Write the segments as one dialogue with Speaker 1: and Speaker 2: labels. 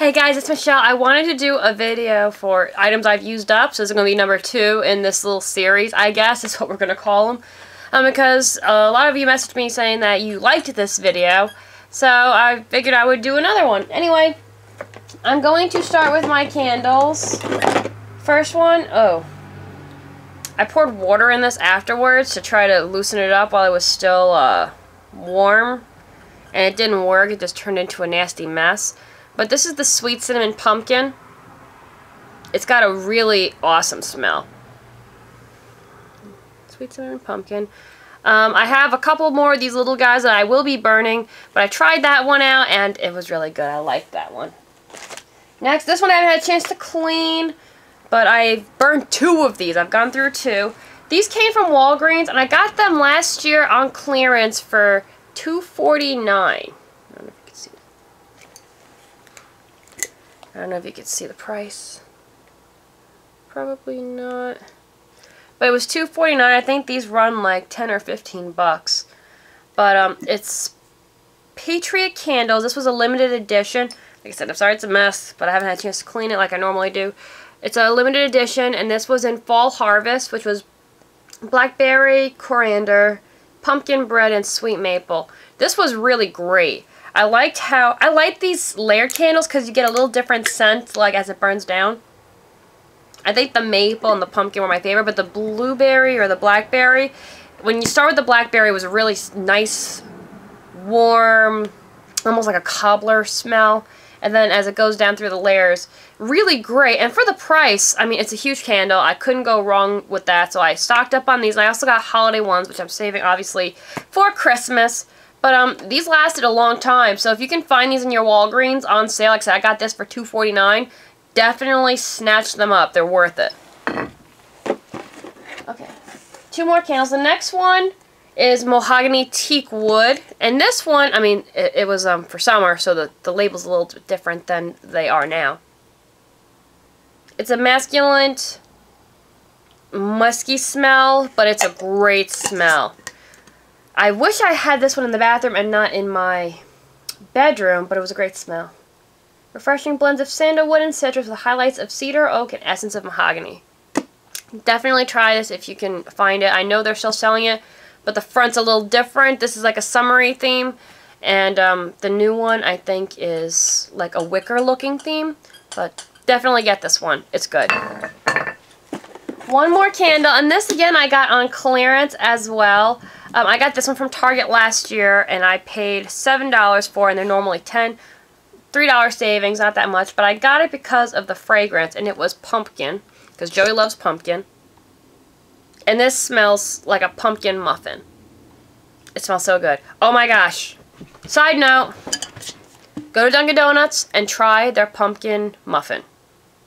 Speaker 1: Hey guys, it's Michelle. I wanted to do a video for items I've used up, so this is going to be number two in this little series, I guess is what we're going to call them. Um, because a lot of you messaged me saying that you liked this video, so I figured I would do another one. Anyway, I'm going to start with my candles. First one, oh. I poured water in this afterwards to try to loosen it up while it was still uh, warm, and it didn't work, it just turned into a nasty mess. But this is the Sweet Cinnamon Pumpkin. It's got a really awesome smell. Sweet Cinnamon Pumpkin. Um, I have a couple more of these little guys that I will be burning, but I tried that one out and it was really good. I liked that one. Next, this one I haven't had a chance to clean, but I burned two of these. I've gone through two. These came from Walgreens, and I got them last year on clearance for $2.49. I don't know if you can see the price. Probably not. But it was $2.49. I think these run like 10 or 15 bucks. But um, it's Patriot Candles. This was a limited edition. Like I said, I'm sorry it's a mess, but I haven't had a chance to clean it like I normally do. It's a limited edition, and this was in Fall Harvest, which was blackberry, coriander, pumpkin bread, and sweet maple. This was really great. I liked how, I like these layered candles because you get a little different scent like as it burns down. I think the maple and the pumpkin were my favorite, but the blueberry or the blackberry, when you start with the blackberry, it was a really nice, warm, almost like a cobbler smell. And then as it goes down through the layers, really great. And for the price, I mean, it's a huge candle. I couldn't go wrong with that. So I stocked up on these. And I also got holiday ones, which I'm saving, obviously, for Christmas. But um, these lasted a long time, so if you can find these in your Walgreens on sale, like I said, I got this for $2.49, definitely snatch them up. They're worth it. Okay, two more candles. The next one is mahogany teak wood, and this one, I mean, it, it was um for summer, so the, the label's a little different than they are now. It's a masculine, musky smell, but it's a great smell. I wish I had this one in the bathroom and not in my bedroom, but it was a great smell. Refreshing blends of sandalwood and citrus with highlights of cedar, oak, and essence of mahogany. Definitely try this if you can find it. I know they're still selling it, but the front's a little different. This is like a summery theme, and um, the new one I think is like a wicker looking theme, but definitely get this one. It's good. One more candle, and this again I got on clearance as well. Um, I got this one from Target last year, and I paid $7 for and they're normally 10 $3 savings, not that much, but I got it because of the fragrance, and it was pumpkin, because Joey loves pumpkin. And this smells like a pumpkin muffin. It smells so good. Oh my gosh. Side note, go to Dunkin' Donuts and try their pumpkin muffin.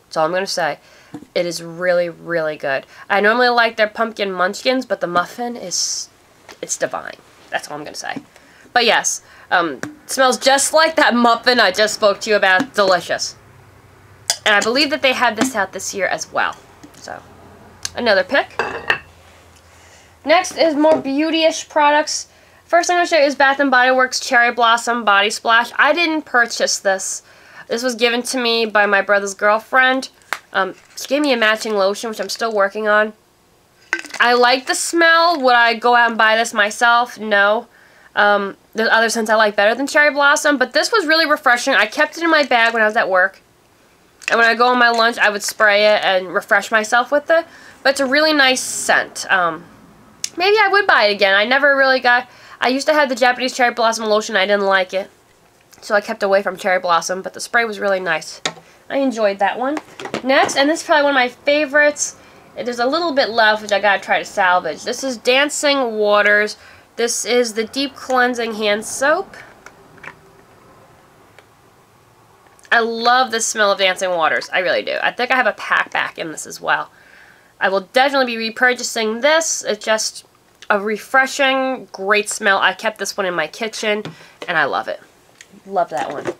Speaker 1: That's all I'm going to say. It is really, really good. I normally like their pumpkin munchkins, but the muffin is, it's divine. That's all I'm going to say. But yes, um, smells just like that muffin I just spoke to you about. Delicious. And I believe that they have this out this year as well. So, another pick. Next is more beauty-ish products. First I'm going to show you is Bath & Body Works Cherry Blossom Body Splash. I didn't purchase this. This was given to me by my brother's girlfriend. Um, she gave me a matching lotion, which I'm still working on. I like the smell. Would I go out and buy this myself? No. Um, there's other scents I like better than Cherry Blossom, but this was really refreshing. I kept it in my bag when I was at work. And when I go on my lunch, I would spray it and refresh myself with it. But it's a really nice scent. Um, maybe I would buy it again. I never really got... I used to have the Japanese Cherry Blossom lotion. I didn't like it. So I kept away from Cherry Blossom, but the spray was really nice. I enjoyed that one. Next, and this is probably one of my favorites. There's a little bit left, which I gotta try to salvage. This is Dancing Waters. This is the Deep Cleansing Hand Soap. I love the smell of Dancing Waters. I really do. I think I have a pack back in this as well. I will definitely be repurchasing this. It's just a refreshing, great smell. I kept this one in my kitchen, and I love it. Love that one.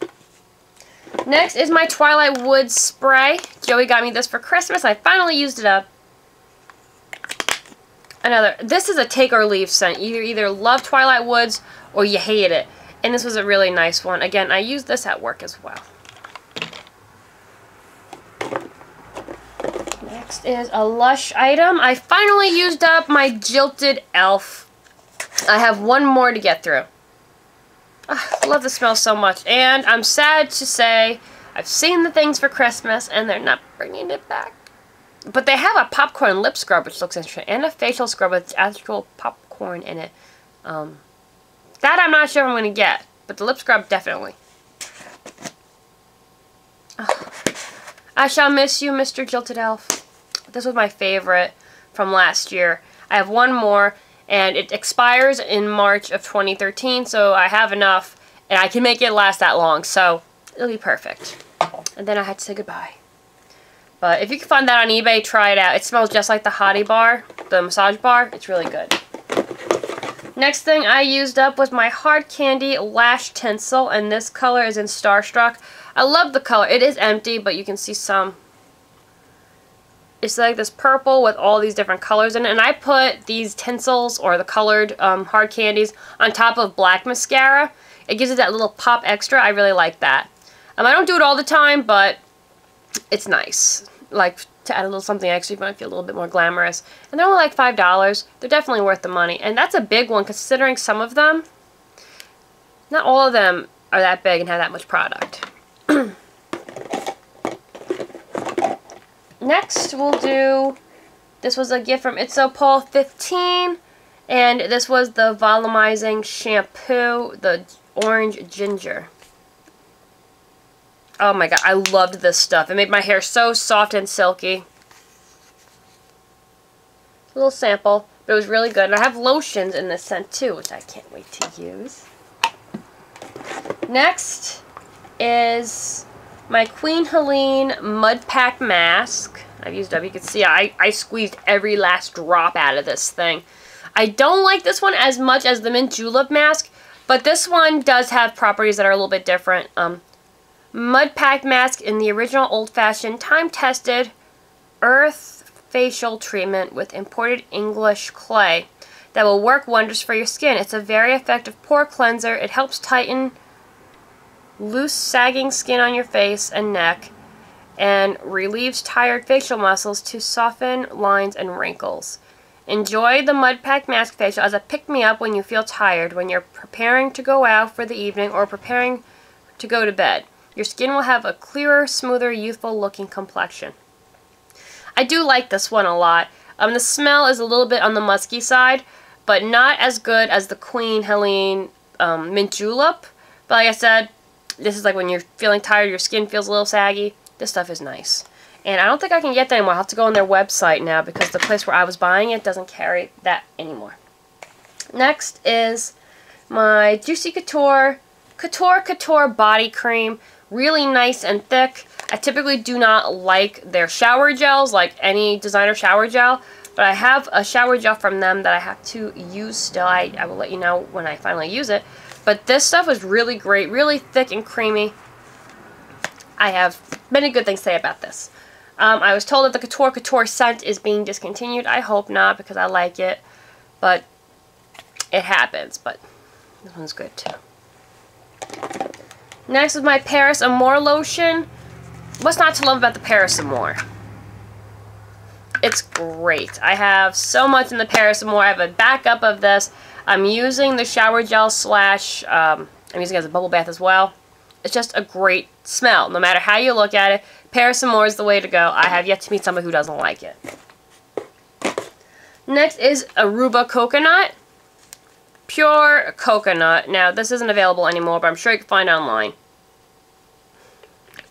Speaker 1: Next is my Twilight Woods spray. Joey got me this for Christmas. I finally used it up. Another. This is a take or leave scent. You either love Twilight Woods or you hate it. And this was a really nice one. Again, I used this at work as well. Next is a Lush item. I finally used up my Jilted Elf. I have one more to get through. Oh, love the smell so much. And I'm sad to say I've seen the things for Christmas and they're not bringing it back. But they have a popcorn lip scrub, which looks interesting, and a facial scrub with actual popcorn in it. Um, that I'm not sure I'm going to get, but the lip scrub definitely. I shall miss you, Mr. Jilted Elf. This was my favorite from last year. I have one more, and it expires in March of 2013, so I have enough, and I can make it last that long, so it'll be perfect. And then I had to say goodbye. But if you can find that on eBay, try it out. It smells just like the Hottie bar, the massage bar. It's really good. Next thing I used up was my Hard Candy Lash Tinsel, and this color is in Starstruck. I love the color. It is empty, but you can see some. It's like this purple with all these different colors in it, and I put these tinsels, or the colored um, hard candies, on top of black mascara. It gives it that little pop extra. I really like that. Um, I don't do it all the time, but it's nice like to add a little something extra, you might feel a little bit more glamorous. And they're only like $5. They're definitely worth the money. And that's a big one considering some of them, not all of them are that big and have that much product. Next, we'll do, this was a gift from It's So Paul 15. And this was the volumizing shampoo, the orange ginger. Oh my god, I loved this stuff. It made my hair so soft and silky. A little sample, but it was really good. And I have lotions in this scent too, which I can't wait to use. Next is my Queen Helene Mud Pack Mask. I've used up. You can see I, I squeezed every last drop out of this thing. I don't like this one as much as the Mint Julep Mask, but this one does have properties that are a little bit different. Um, Mud Pack Mask in the original old-fashioned, time-tested earth facial treatment with imported English clay that will work wonders for your skin. It's a very effective pore cleanser. It helps tighten loose sagging skin on your face and neck and relieves tired facial muscles to soften lines and wrinkles. Enjoy the Mud Pack Mask Facial as a pick-me-up when you feel tired, when you're preparing to go out for the evening or preparing to go to bed. Your skin will have a clearer, smoother, youthful looking complexion. I do like this one a lot. Um, the smell is a little bit on the musky side, but not as good as the Queen Helene um, Mint Julep. But like I said, this is like when you're feeling tired, your skin feels a little saggy. This stuff is nice. And I don't think I can get that anymore. I'll have to go on their website now because the place where I was buying it doesn't carry that anymore. Next is my Juicy Couture Couture Couture Body Cream really nice and thick. I typically do not like their shower gels, like any designer shower gel, but I have a shower gel from them that I have to use still. I, I will let you know when I finally use it. But this stuff is really great, really thick and creamy. I have many good things to say about this. Um, I was told that the Couture Couture scent is being discontinued. I hope not because I like it, but it happens. But this one's good too. Next is my Paris Amour lotion. What's not to love about the Paris Amour? It's great. I have so much in the Paris Amour. I have a backup of this. I'm using the shower gel slash, um, I'm using it as a bubble bath as well. It's just a great smell. No matter how you look at it, Paris Amour is the way to go. I have yet to meet someone who doesn't like it. Next is Aruba Coconut pure coconut. Now, this isn't available anymore, but I'm sure you can find online.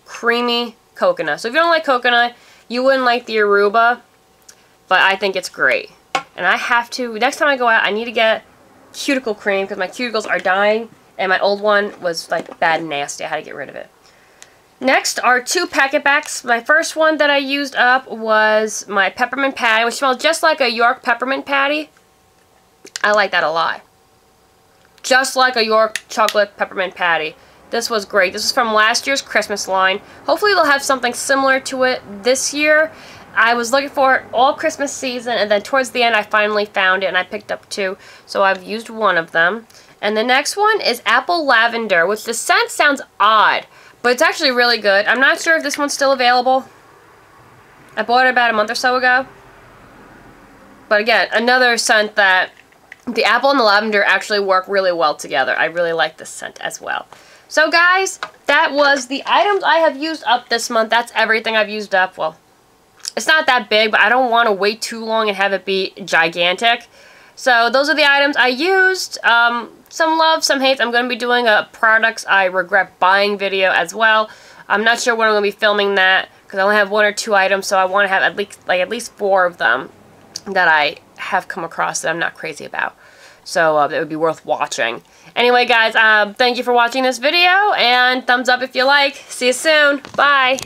Speaker 1: Creamy coconut. So if you don't like coconut, you wouldn't like the Aruba, but I think it's great. And I have to, next time I go out, I need to get cuticle cream because my cuticles are dying, and my old one was like bad and nasty. I had to get rid of it. Next are two PocketBacs. My first one that I used up was my peppermint patty, which smells just like a York peppermint patty. I like that a lot just like a York chocolate peppermint patty. This was great. This is from last year's Christmas line. Hopefully they'll have something similar to it this year. I was looking for it all Christmas season, and then towards the end I finally found it, and I picked up two. So I've used one of them. And the next one is Apple Lavender, which the scent sounds odd, but it's actually really good. I'm not sure if this one's still available. I bought it about a month or so ago. But again, another scent that the apple and the lavender actually work really well together. I really like this scent as well. So guys, that was the items I have used up this month. That's everything I've used up. Well, it's not that big, but I don't want to wait too long and have it be gigantic. So those are the items I used. Um, some love, some hates. I'm going to be doing a products I regret buying video as well. I'm not sure when I'm going to be filming that because I only have one or two items, so I want to have at least like at least four of them that I have come across that I'm not crazy about. So uh, it would be worth watching. Anyway, guys, uh, thank you for watching this video, and thumbs up if you like. See you soon. Bye.